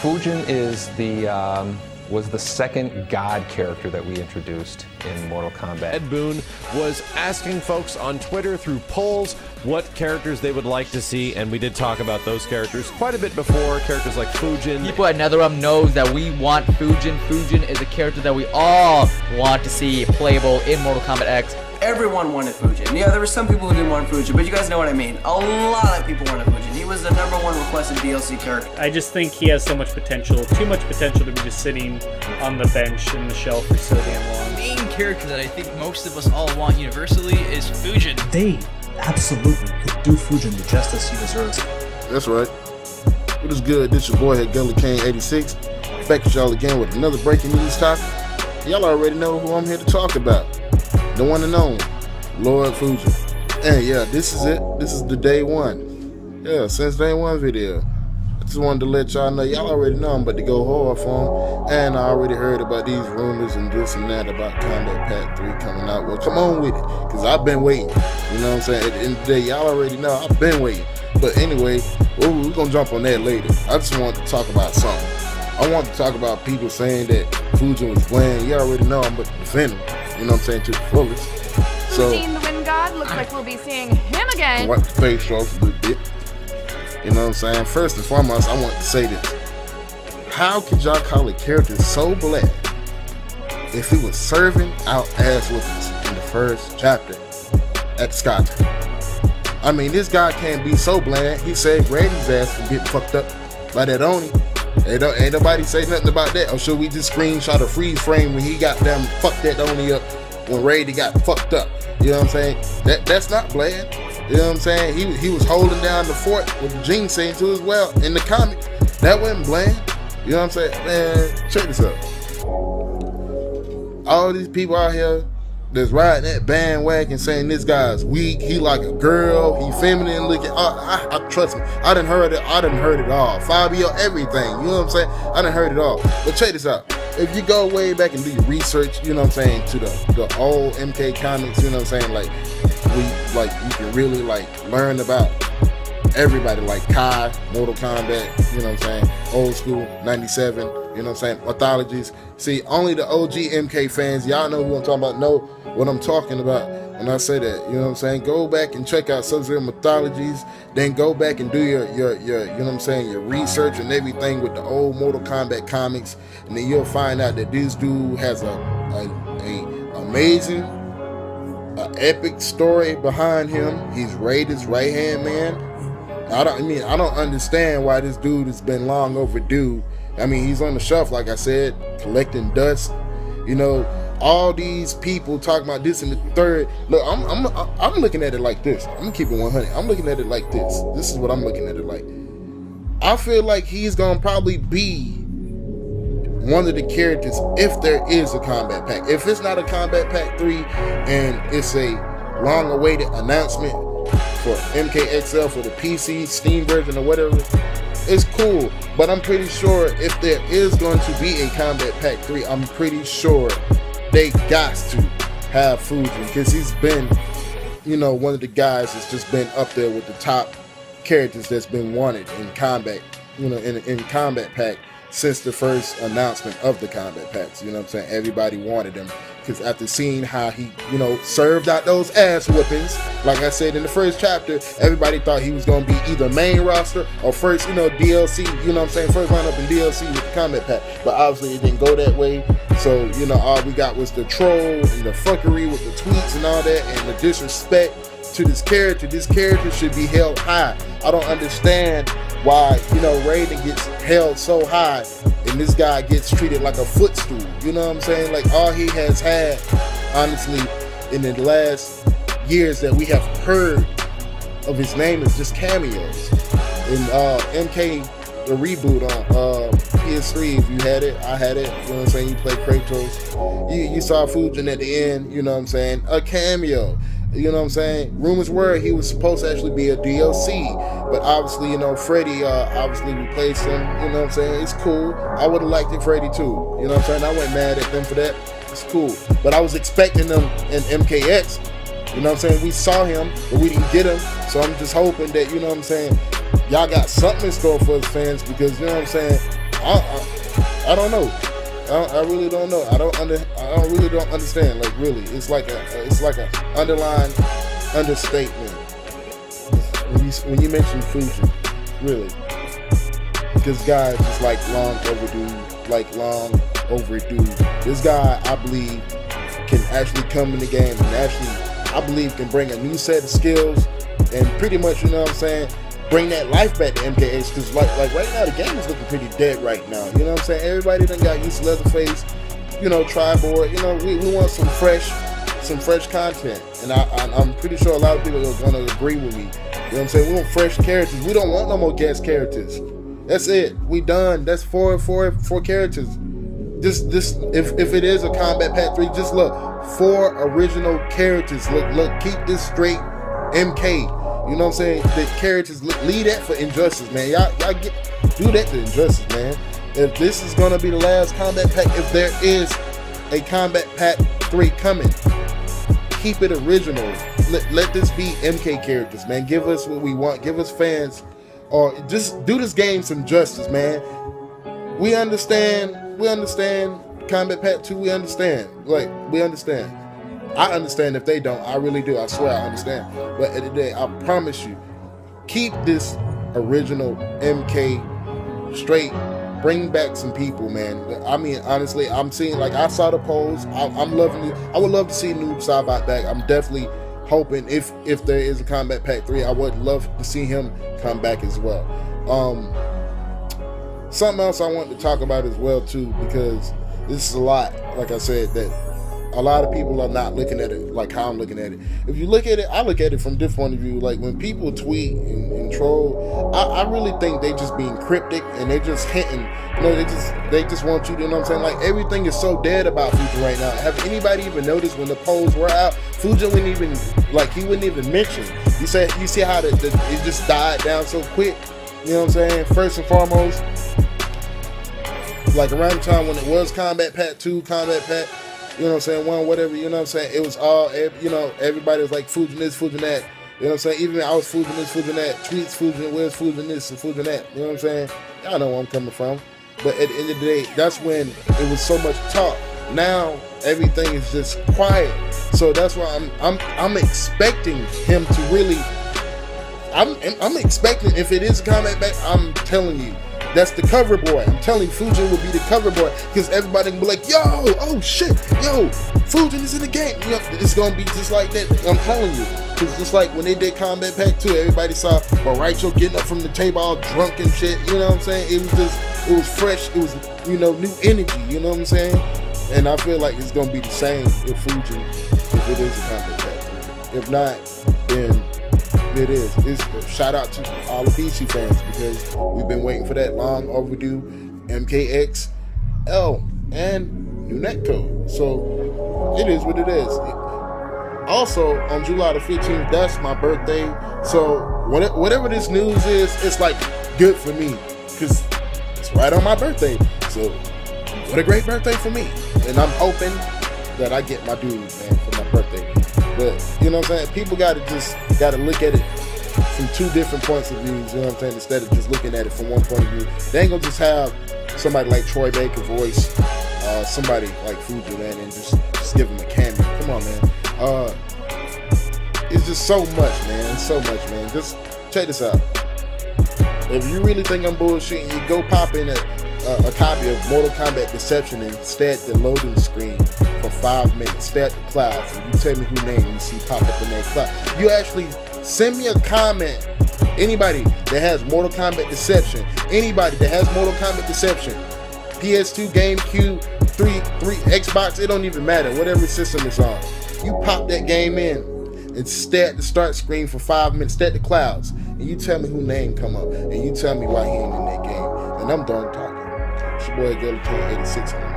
Fujin is the um, was the second god character that we introduced in Mortal Kombat. Ed Boon was asking folks on Twitter through polls what characters they would like to see, and we did talk about those characters quite a bit before. Characters like Fujin. People at NetherRealm knows that we want Fujin. Fujin is a character that we all want to see playable in Mortal Kombat X. Everyone wanted Fujin. Yeah, there were some people who didn't want Fujin, but you guys know what I mean. A lot of people wanted Fujin. He was the number one requested DLC character. I just think he has so much potential, too much potential to be just sitting on the bench in the shelf for so damn long. The main character that I think most of us all want universally is Fujin. They absolutely could do Fujin the justice he deserves. That's right. What is good? This your boy Head Gully King 86. Back at y'all again with another breaking news topic. Y'all already know who I'm here to talk about. The one and only, Lord Fuji. And yeah, this is it. This is the day one. Yeah, since day one video. I just wanted to let y'all know. Y'all already know I'm about to go hard for. And I already heard about these rumors and this and that about Kombat Pack 3 coming out. Well, come on with it. Because I've been waiting. You know what I'm saying? At the end of the day, y'all already know I've been waiting. But anyway, we're, we're going to jump on that later. I just want to talk about something. I want to talk about people saying that Fujin was playing. You all already know I'm about to defend him. You know what I'm saying? To the fullest. So, Fujin the Wind God looks like we'll be seeing him again. wipe the face off a little bit. You know what I'm saying? First and foremost, I want to say this. How could y'all call a character so bland if he was serving out ass whoopings in the first chapter at Scott? I mean, this guy can't be so bland. He saved Grady's ass from getting fucked up by that Oni. Ain't, no, ain't nobody say nothing about that. Or should we just screenshot a freeze frame when he got them fucked that Oni up uh, when Rady got fucked up? You know what I'm saying? That that's not bland. You know what I'm saying? He he was holding down the fort with the Jinsei too as well in the comic. That wasn't bland. You know what I'm saying? Man, check this out. All these people out here that's riding that bandwagon saying this guy's weak, he like a girl, he feminine looking. I, I, I trust me. I didn't heard it. I didn't heard it all. Fabio, everything. You know what I'm saying? I didn't heard it all. But check this out. If you go way back and do your research, you know what I'm saying, to the the old MK comics, you know what I'm saying, like we like you can really like learn about everybody like Kai, Mortal Kombat, you know what I'm saying, old school, 97, you know what I'm saying, mythologies. See, only the OG MK fans, y'all know who I'm talking about, know what I'm talking about when I say that, you know what I'm saying? Go back and check out Sub-Zero mythologies, then go back and do your, your, your, you know what I'm saying, your research and everything with the old Mortal Kombat comics, and then you'll find out that this dude has a, a, a amazing, a epic story behind him. He's Raid's right hand man. I don't I mean I don't understand why this dude has been long overdue. I mean he's on the shelf, like I said, collecting dust. You know, all these people talking about this and the third. Look, I'm I'm I'm looking at it like this. I'm gonna keep it 100. I'm looking at it like this. This is what I'm looking at it like. I feel like he's gonna probably be one of the characters if there is a kombat pack. If it's not a kombat pack three and it's a long awaited announcement for MKXL for the PC, Steam version, or whatever, it's cool. But I'm pretty sure if there is going to be a Kombat Pack 3, I'm pretty sure they got to have Fujin because he's been, you know, one of the guys that's just been up there with the top characters that's been wanted in combat, you know, in, in Kombat Pack since the first announcement of the kombat packs. You know what I'm saying? Everybody wanted him because after seeing how he, you know, served out those ass whippings. like I said in the first chapter, everybody thought he was going to be either main roster or first, you know, DLC. You know what I'm saying? First lineup in DLC with the kombat pack. But obviously it didn't go that way. So you know, all we got was the troll and the fuckery with the tweets and all that, and the disrespect to this character. This character should be held high. I don't understand why, you know, Raiden gets held so high and this guy gets treated like a footstool. You know what I'm saying? Like all he has had, honestly, in the last years that we have heard of his name is just cameos. In uh, MK, the reboot on uh, PS3, if you had it, I had it. You know what I'm saying? You play Kratos. You, you saw Fujin at the end. You know what I'm saying? A cameo. You know what I'm saying? Rumors were he was supposed to actually be a DLC, but obviously, you know, Freddy uh, obviously replaced him. You know what I'm saying? It's cool. I would have liked it, Freddy too. You know what I'm saying? I wasn't mad at them for that. It's cool. But I was expecting them in MKX. You know what I'm saying? We saw him, but we didn't get him. So I'm just hoping that, you know what I'm saying, y'all got something in store for us fans because, you know what I'm saying, I, I, I don't know. I, I really don't know. I don't under. I really don't understand. Like really, it's like a it's like a underlying understatement when you when you mention Fuji, really, because guys just like long overdue, like long overdue. This guy, I believe, can actually come in the game and actually, I believe, can bring a new set of skills and pretty much, you know what I'm saying, bring that life back to MKX. Because like like right now, the game is looking pretty dead right now. You know what I'm saying? Everybody done got used to Leatherface, you know, Triborg. You know, we, we want some fresh, some fresh content, and I, I am pretty sure a lot of people are gonna agree with me. You know what I'm saying? We want fresh characters. We don't want no more guest characters. That's it. We done. That's four, four, four characters. Just, this, if if it is a kombat pack three, just look four original characters. Look, look, keep this straight. MK. You know what I'm saying? The characters lead that for injustice, man. Y'all, y'all get do that to injustice, man. If this is gonna be the last kombat pack, if there is a kombat pack three coming, keep it original. Let, let this be MK characters, man. Give us what we want. Give us fans, or just do this game some justice, man. We understand. We understand. Kombat Pack 2, we understand. Like, we understand. I understand if they don't. I really do. I swear I understand. But at the day, I promise you, keep this original MK straight. Bring back some people, man. I mean, honestly, I'm seeing like I saw the polls. I, am loving it. I would love to see Noob Saibot back. I'm definitely hoping if if there is a Kombat Pack three, I would love to see him come back as well. Um, something else I want to talk about as well too because this is a lot. Like I said, that a lot of people are not looking at it like how I'm looking at it. If you look at it, I look at it from different point of view. Like when people tweet and, and troll, I, I, really think they just being cryptic and they just hinting. You know, they just they just want you to you know what I'm saying. Like everything is so dead about Fuji right now. Have anybody even noticed when the polls were out? Fuji wouldn't even like he wouldn't even mention. You said you see how the, the, it just died down so quick. You know what I'm saying? First and foremost, like around the time when it was Kombat Pack 2, Kombat Pack you know what I'm saying, one, whatever, you know what I'm saying? It was all, you know, everybody was like Fujin this, Fujin that. You know what I'm saying? Even I was Fujin this, Fujin that. Tweets, Fujin, where's Fujin this and Fujin that. You know what I'm saying? Y'all know where I'm coming from. But at the end of the day, that's when it was so much talk. Now everything is just quiet. So that's why I'm I'm I'm expecting him to really I'm I'm expecting if it is combat back, I'm telling you, that's the cover boy. I'm telling you, Fujin will be the cover boy because everybody can be like, yo, oh shit, yo, Fujin is in the game. You know, it's gonna be just like that. I'm telling you. Because just like when they did Kombat Pack 2, everybody saw Bo' Rai Cho getting up from the table all drunk and shit. You know what I'm saying? It was just, it was fresh. It was, you know, new energy. You know what I'm saying? And I feel like it's gonna be the same with Fujin if it is a Kombat Pack. If not, then it is. It's shout out to all the PC fans because we've been waiting for that long overdue MKX L and new netcode. So it is what it is. Also, on July the 15th, that's my birthday. So whatever this news is, it's like good for me because it's right on my birthday. So what a great birthday for me. And I'm hoping that I get my dude, man, for my birthday. But you know what I'm saying? People gotta just gotta look at it from two different points of view, you know what I'm saying, instead of just looking at it from one point of view. They ain't gonna just have somebody like Troy Baker voice uh, somebody like Fuji, man, and just, just give him a cameo. Come on, man. Uh, it's just so much, man. So much, man. Just check this out. If you really think I'm bullshitting, you go pop in a, a, copy of Mortal Kombat Deception and stare at the loading screen for five minutes. Stare at the clouds, and you tell me who name you see pop up in that cloud. You actually send me a comment. Anybody that has Mortal Kombat Deception, anybody that has Mortal Kombat Deception, PS2, GameCube, 3, 3, Xbox, it don't even matter, whatever system it's on. You pop that game in and stare at the start screen for five minutes, stare at the clouds, and you tell me who name come up, and you tell me why he ain't in that game. And I'm done talking. Boy Gelatin 86 on